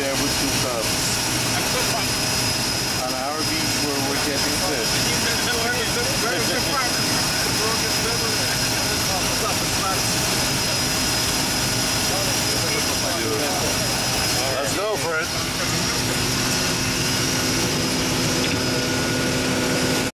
there with two cubs. Beach where we're getting fish.